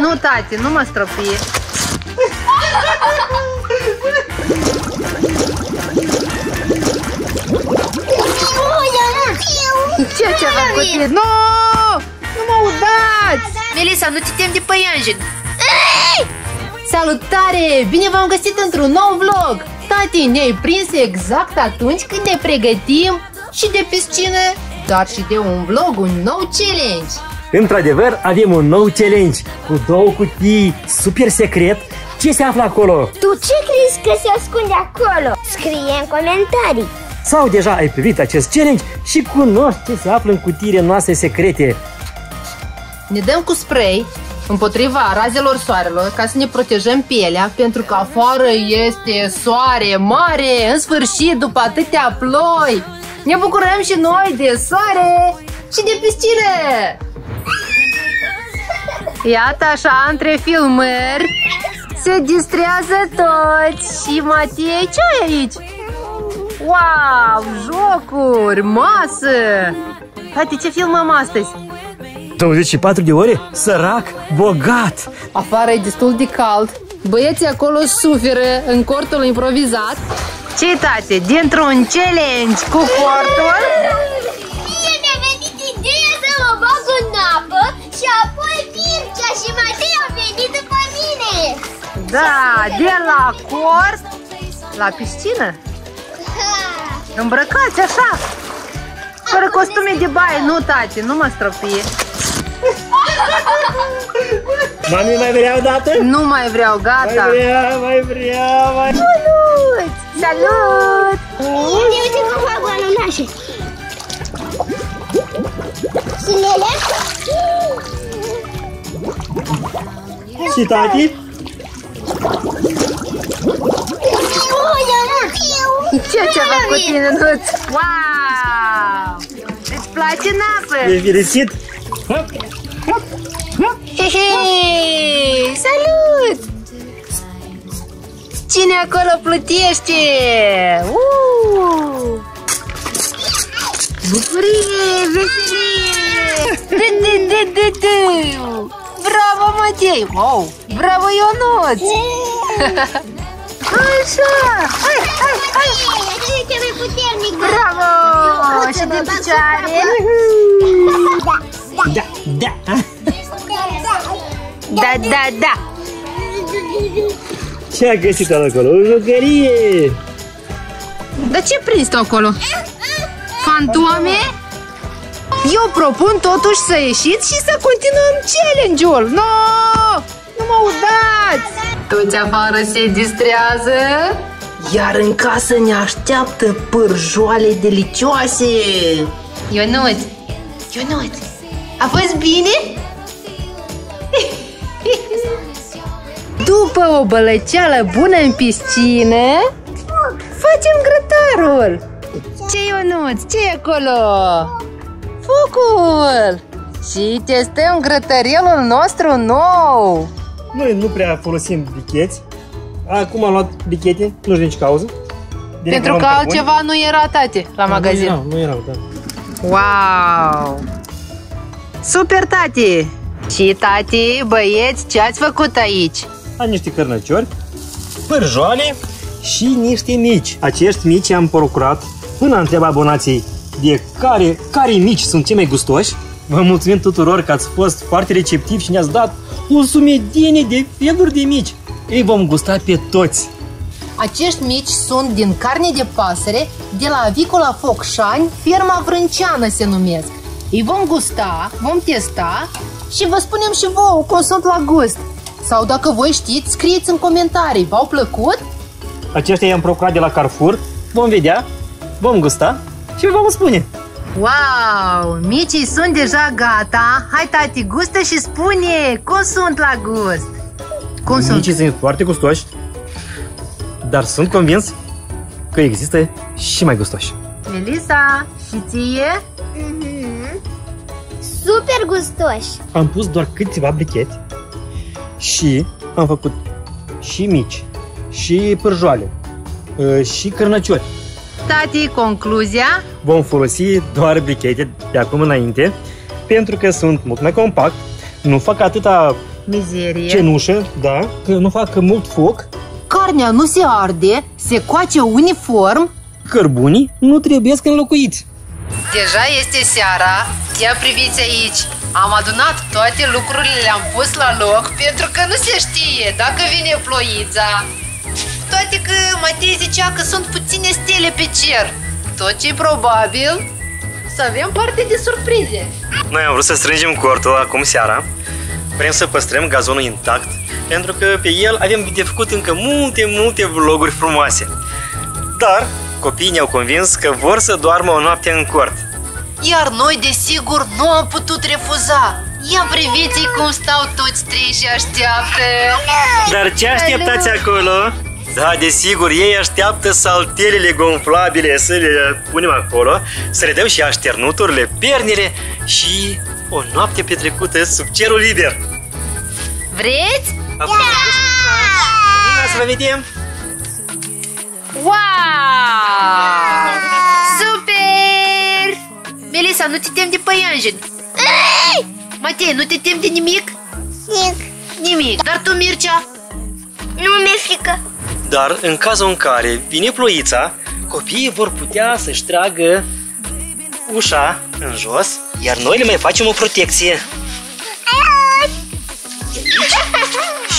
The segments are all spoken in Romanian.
Nu, tati, nu mă stropi. Ce ce a făcut? Nu! Nu mă udați! Melissa, nu te tem de păianjen. Salutare! Bine v-am găsit într-un nou vlog! Tati, ne-ai prins exact atunci când ne pregătim și de piscină, dar și de un vlog, un nou challenge! Într-adevăr, avem un nou challenge cu două cutii super secret. Ce se află acolo? Tu ce crezi că se ascunde acolo? Scrie în comentarii! Sau deja ai privit acest challenge și cunoști ce se află în cutiile noastre secrete? Ne dăm cu spray împotriva razelor soarelor ca să ne protejăm pielea pentru că afară este soare mare, în sfârșit, după atâtea ploi. Ne bucurăm și noi de soare și de piscină! Iată așa, între filmări, se distrează toți și Matei, ce ai aici? Wow, jocuri, masă! Tati, ce filmăm astăzi? 24 de ore? Sărac, bogat! Afară e destul de cald. Băieții acolo suferă în cortul improvizat. ce tati, dintr-un challenge cu cortul? Și Matei au venit după mine! Da, de la cort la piscină. Îmbrăcați așa. Fără costume de baie, nu tati, nu mă stropi. Mami, mai vrea o dată? Nu mai vreau, Mai gata. vrea, mai vrea, mai... Salut! Salut! Uite, uite cum fac balonașe! Sunt ele? Și tati? Ce ce a făcut tine, Nuț? Wow! Îți place în apă? E fericit? He, he! Salut! Cine acolo plutește? Uh! Bucurie, veselie! Du, du, du, du, du! Bravo, Matei! Wow! Bravo, Ionuț! Așa! Hai, hai, hai! Ăsta e cel mai puternic! Bravo! Și de picioare? Da, da. Da, da, da! Ce a găsit acolo? O jucărie! Dar ce prins tu acolo? Fantome? Eu propun totuși să ieșiți și să continuăm challenge-ul. No! Nu mă udați! Toți afară se distrează, iar în casă ne așteaptă pârjoale delicioase. Ionuț, Ionuț, a fost bine? După o bălăceală bună în piscină, facem grătarul. Ce Ionuț, ce e acolo? Focul! Și testăm grătărielul nostru nou. Noi nu prea folosim bicheți. Acum am luat bichete, nu știu nici cauză. Direct Pentru luăm că carbon. altceva nu era, tate, la Nu magazin. erau, nu erau, da. Wow! Super, tati! Și tati, băieți, ce ați făcut aici? Am niște cărnăciori, pârjoale și niște mici. Acești mici am procurat până am întrebat abonații de care, care mici sunt cei mai gustoși. Vă mulțumim tuturor că ați fost foarte receptivi și ne-ați dat o sumedenie de feluri de mici. Ei vom gusta pe toți. Acești mici sunt din carne de pasăre de la Avicola Focșani, ferma Vrânceană se numesc. Îi vom gusta, vom testa și vă spunem și vouă cum sunt la gust. Sau dacă voi știți, scrieți în comentarii. V-au plăcut? Aceștia i-am procurat de la Carrefour. Vom vedea, vom gusta și vă vom spune. Wow! Micii sunt deja gata. Hai, tati, gustă și spune cum sunt la gust. Cum sunt? Micii sunt foarte gustoși, dar sunt convins că există și mai gustoși. Melisa, și ție? Super gustoși! Am pus doar câteva bricheti și am făcut și mici, și pârjoale, uh, și cărnăciori. Tati, concluzia? Vom folosi doar brichete de acum înainte pentru că sunt mult mai compact, nu fac atâta Mizerie. cenușă, da, că nu fac mult foc, Carnea nu se arde, se coace uniform. cărbunii nu trebuie să înlocuiți. Deja este seara, ia priviți aici. Am adunat toate lucrurile, le-am pus la loc pentru că nu se știe dacă vine ploița. Toate că Matei zicea că sunt puține stele pe cer. Tot ce probabil să avem parte de surprize. Noi am vrut să strângem cortul acum seara. Vrem să păstrăm gazonul intact, pentru că pe el avem de făcut încă multe, multe vloguri frumoase. Dar copiii ne-au convins că vor să doarmă o noapte în cort. Iar noi, desigur, nu am putut refuza. Ia priviți cum stau toți trei și așteaptă. Dar ce așteptați acolo? Da, desigur, ei așteaptă saltelele gonflabile să le punem acolo, să le dăm și așternuturile, pernile și o noapte petrecută sub cerul liber. Vreți? Acum, Bine să vă vedem! Wow! Super! Melissa, nu te temi de păianjeni? Matei, nu te temi de nimic? Nic, Nimic. Dar tu, Mircea? nu mi-e frică. Dar în cazul în care vine ploița, copiii vor putea să-și tragă ușa în jos, iar noi le mai facem o protecție.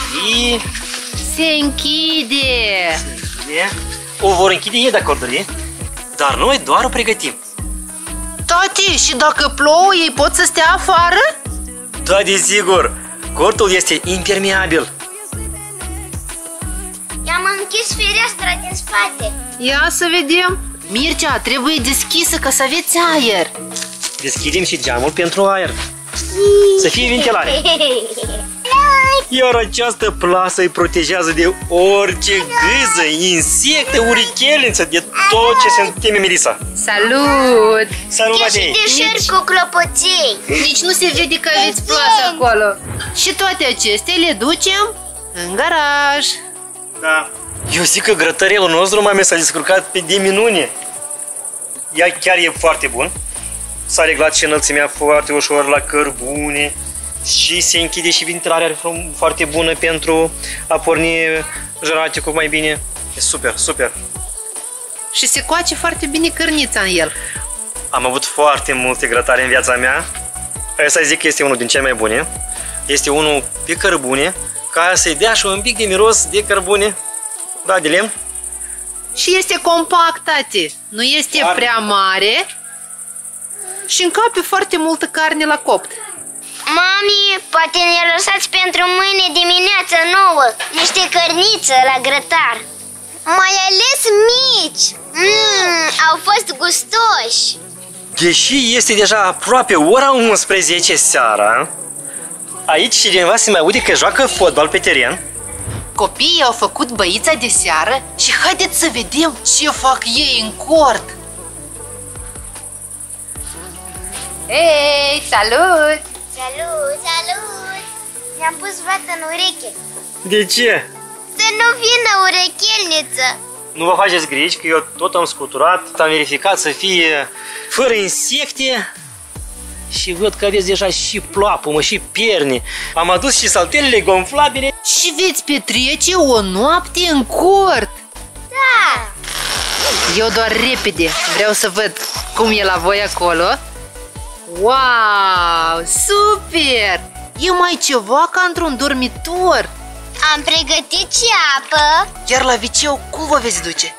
Și Se închide. e, o vor închide ei dacă or dori, dar noi doar o pregătim. Tati, și dacă plouă, ei pot să stea afară? Da, desigur, cortul este impermeabil. I-am închis fereastra din spate. Ia să vedem. Mircea, trebuie deschisă ca să aveți aer. Deschidem și geamul pentru aer. Să fie ventilare. Iar această plasă îi protejează de orice gâză, insecte, urichelniță, de tot ce se teme Melissa. Salut! Salut, E și Matei! de șer cu clopoței. Nici nu se vede că aveți plasă acolo. Și toate acestea le ducem în garaj. Da. Eu zic că grătărielul nostru, mame, s-a descurcat pe de minune. Ea chiar e foarte bun. S-a reglat și înălțimea foarte ușor la cărbune și se închide și ventilarea frum- foarte bună pentru a porni jăraticul mai bine. E super, super. Și se coace foarte bine cărnița în el. Am avut foarte multe grătare în viața mea. Asta zic că este unul din cele mai bune. Este unul pe cărbune, ca să-i dea și un pic de miros de cărbune. Da, de lemn. Și este compact, tati. Nu este Foarte. prea mare și încape foarte multă carne la copt. Mami, poate ne lăsați pentru mâine dimineață nouă niște cărniță la grătar. Mai ales mici. Mmm, au fost gustoși. Deși este deja aproape ora 11 seara, aici cineva se mai aude că joacă fotbal pe teren. Copiii au făcut băița de seară și haideți să vedem ce fac ei în cort. Hei, salut! Salut, salut. Mi-am pus vată în ureche. De ce? Să nu vină urechelniță. Nu vă faceți griji că eu tot am scuturat, am verificat să fie fără insecte și văd că aveți deja și ploapă, și perni. Am adus și saltelele gonflabile. Și veți petrece o noapte în cort. Da. Eu doar repede vreau să văd cum e la voi acolo. Wow, super! E mai ceva ca într-un dormitor. Am pregătit și apă. Chiar la viceu, cum vă veți duce?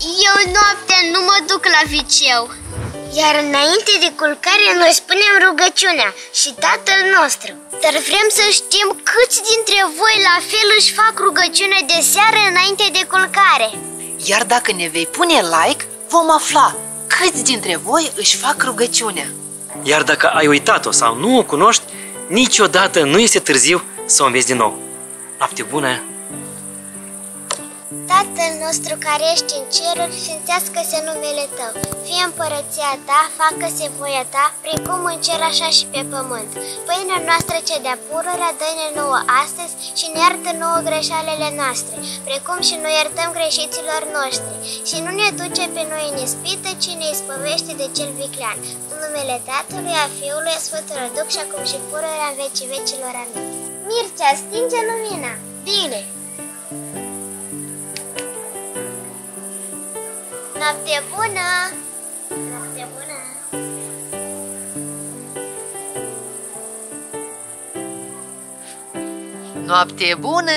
Eu noaptea nu mă duc la viceu. Iar înainte de culcare noi spunem rugăciunea și Tatăl nostru. Dar vrem să știm câți dintre voi la fel își fac rugăciune de seară înainte de culcare. Iar dacă ne vei pune like, vom afla câți dintre voi își fac rugăciunea. Iar dacă ai uitat-o sau nu o cunoști, niciodată nu este târziu să o înveți din nou. Noapte bună! Tatăl nostru care ești în ceruri, sfințească-se numele Tău. Fie împărăția Ta, facă-se voia Ta, precum în cer așa și pe pământ. Pâinea noastră ce de pururea dă-ne nouă astăzi și ne iartă nouă greșalele noastre, precum și noi iertăm greșiților noștri. Și nu ne duce pe noi în ispită, ci ne izbăvește de cel viclean. În numele Tatălui, a Fiului, a Sfântului Duh și acum și pururea în vecii vecilor. Amin. stinge lumina. Bine. Noapte bună! Noapte bună! Noapte bună!